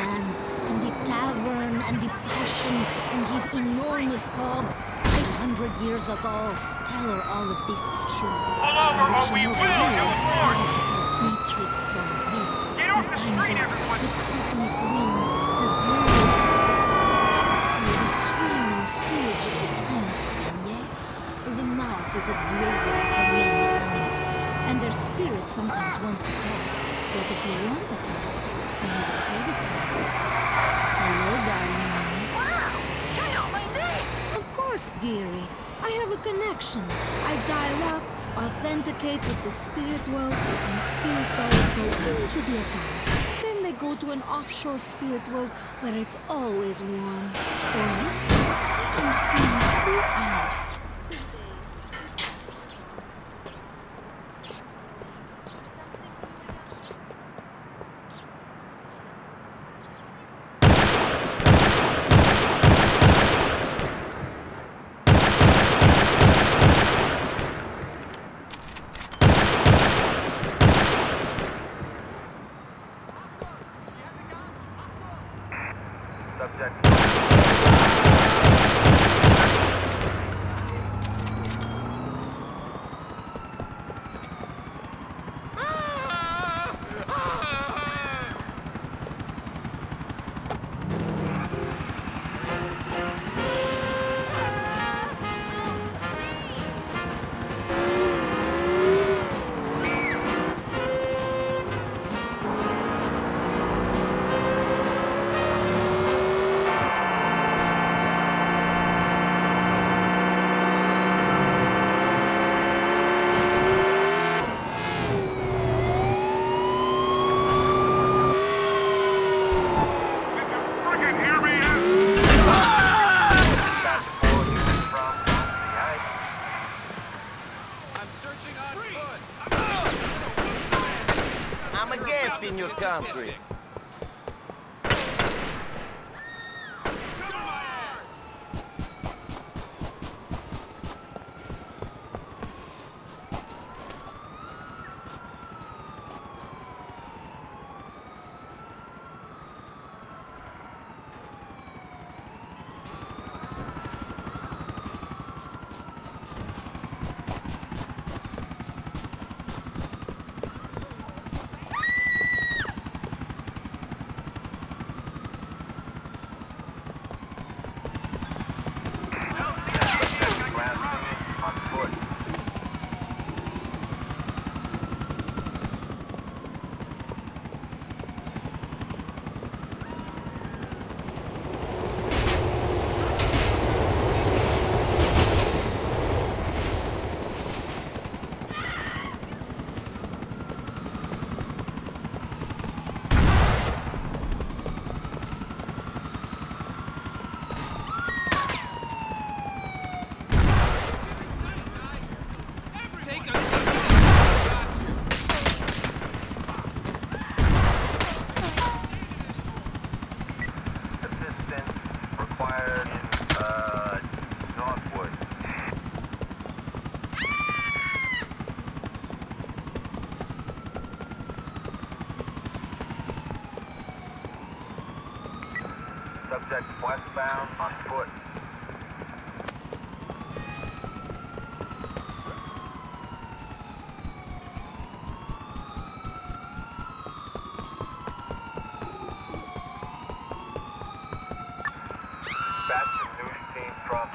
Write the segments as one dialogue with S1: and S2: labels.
S1: and the tavern, and the passion and his enormous hog 500 years ago. Tell her all of this is true.
S2: Pull over or we will do it for you.
S1: Beatrix from here.
S2: Get off the street, everyone.
S1: The cosmic wind has blown the swimming sewage of the time stream, yes? The mouth is a graveyard for many animals, and their spirits sometimes want to talk. But if you want to talk, you need a credit card. I have a connection. I dial up, authenticate with the spirit world, and spirit dollars go into the account. Then they go to an offshore spirit world where it's always warm. I'm seeing
S3: Guest in your country.
S4: Subject last on foot.
S5: Take a Gotcha.
S4: Assistance required in uh, Northwood. Subject westbound on foot.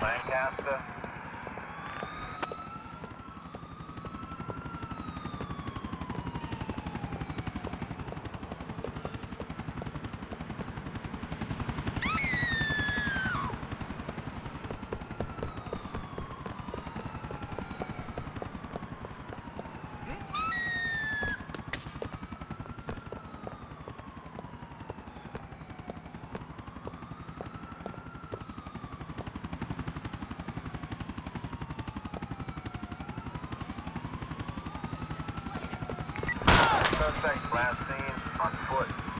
S4: Lancaster. Suspect last seen on foot.